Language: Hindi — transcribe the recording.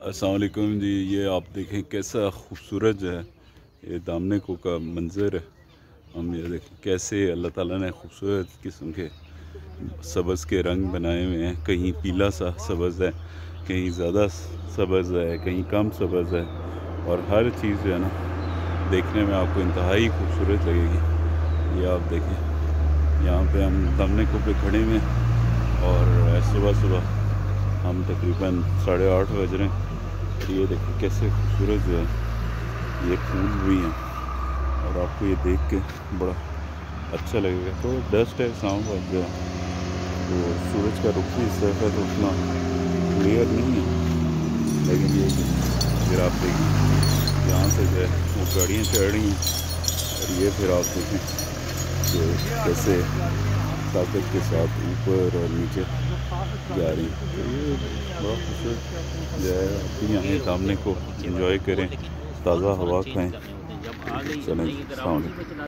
असलकुम जी, ये आप देखें कैसा खूबसूरत जो है, ये दामने को का मंज़र है। हम ये देखें कैसे अल्लाह ताला ने खूबसूरत किस्म के सब्ज़ के रंग बनाए हुए हैं। कहीं पीला सा सब्ज़ है, कहीं ज़्यादा सब्ज़ है, कहीं कम सब्ज़ है। और हर चीज़ जो है ना, देखने में आपको इंतहाई खूबसूरत लगेगी। ये आप देखें, यहाँ पे हम दामने को पे खड़े हुए हैं और सुबह सुबह हम तकरीबन साढ़े आठ बज रहे हैं। ये देखो कैसे खूबसूरत जो है, ये फूल भी हैं। और आपको ये देख के बड़ा अच्छा लगेगा। तो डस्ट है शाम का जो तो सूरज का रुख भी इस तरफ़ है तो उतना क्लियर नहीं है। लेकिन ये फिर आप देखिए, यहाँ से जो है, वो गाड़ियाँ चढ़ रही हैं। और ये फिर आप देखें कैसे ताकत के साथ ऊपर और नीचे जा रही तो ये बड़ा खूबसूरत जो है अपनी आए सामने को इंजॉय करें, ताज़ा हवा खाएँ, चलें